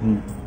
Mm.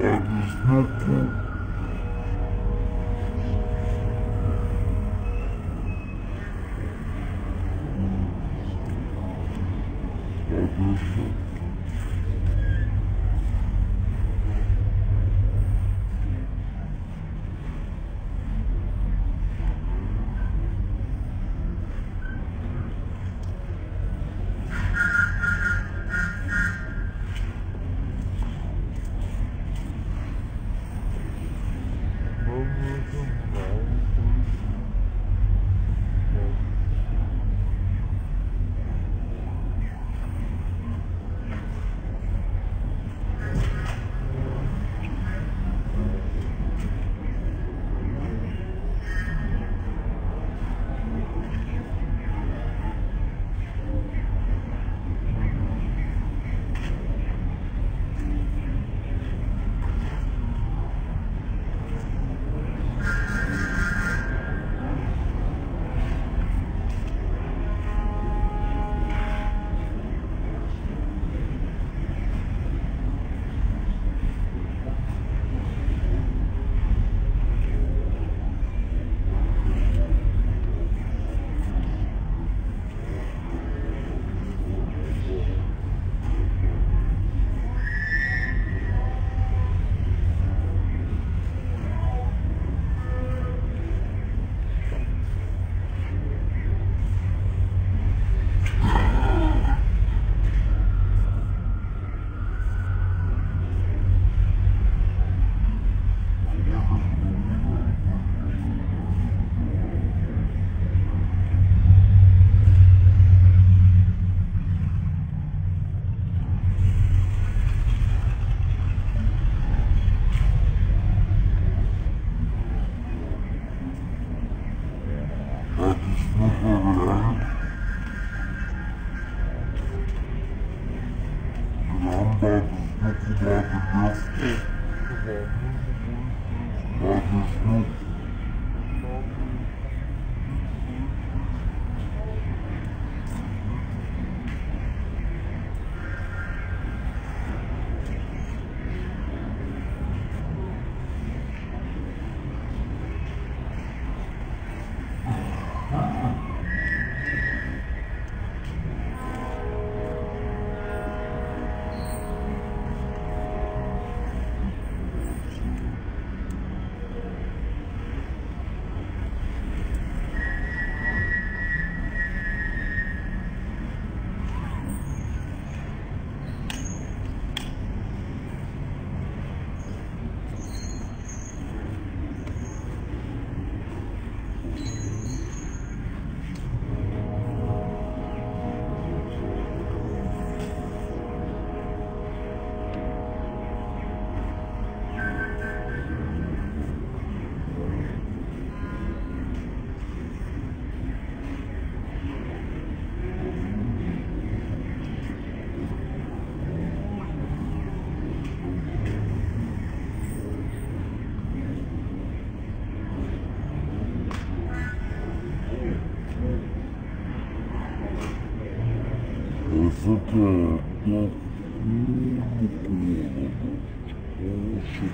that is nothing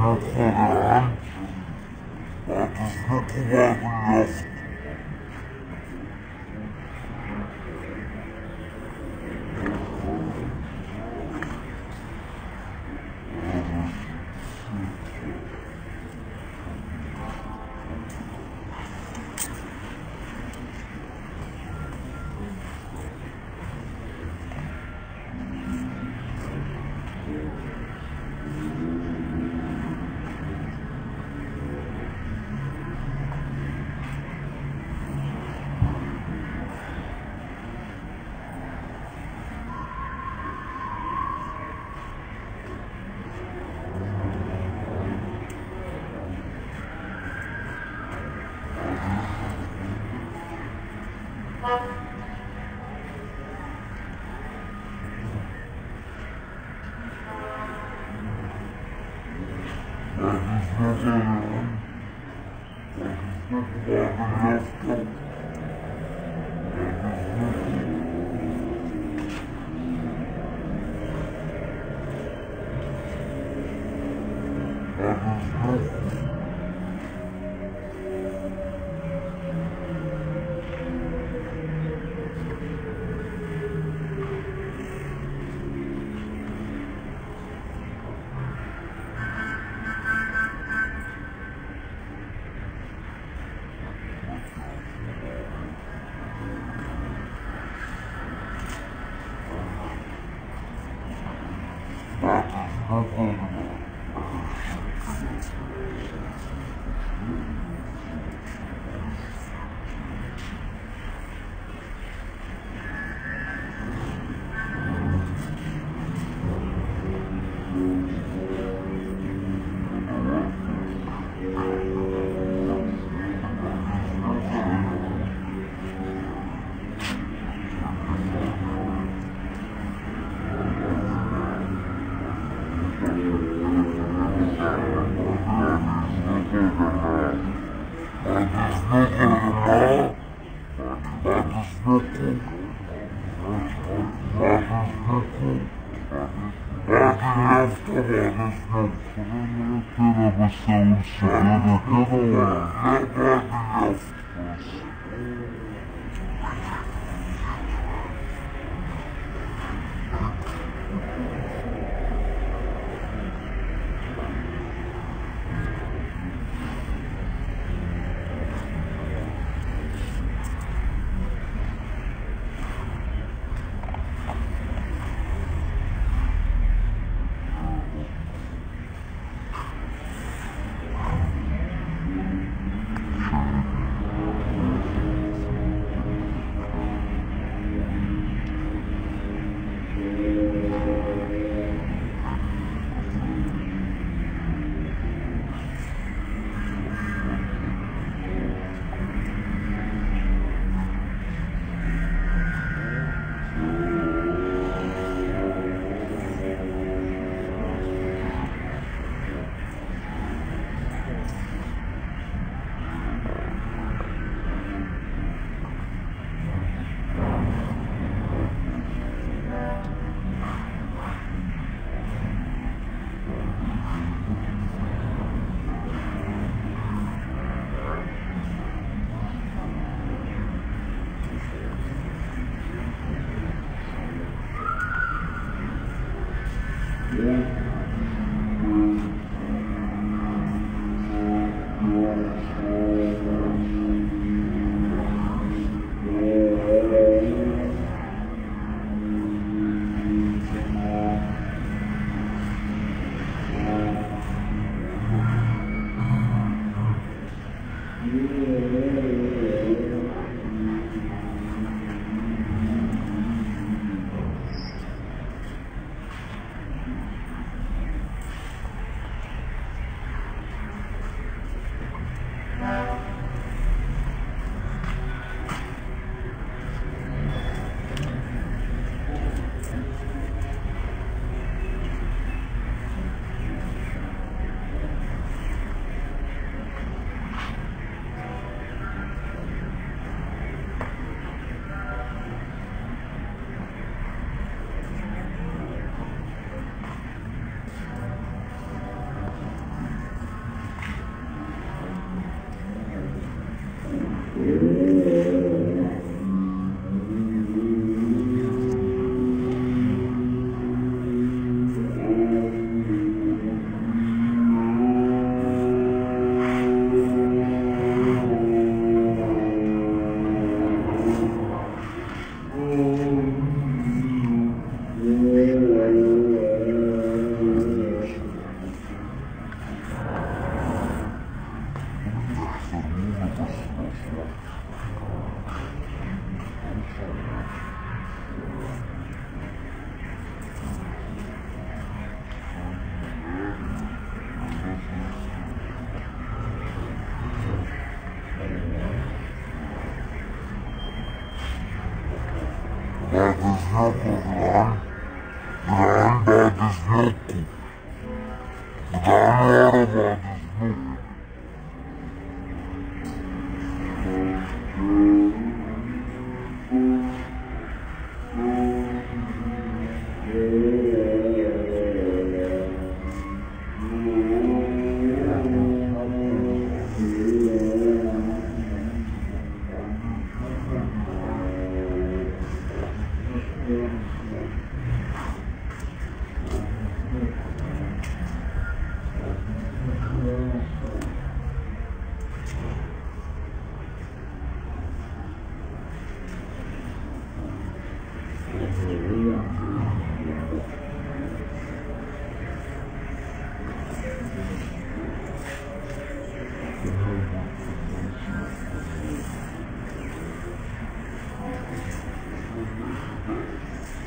hope that I am. I can hope that Oh. Thank you. Thank you.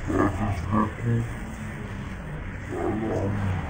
Niyo ko. Alam.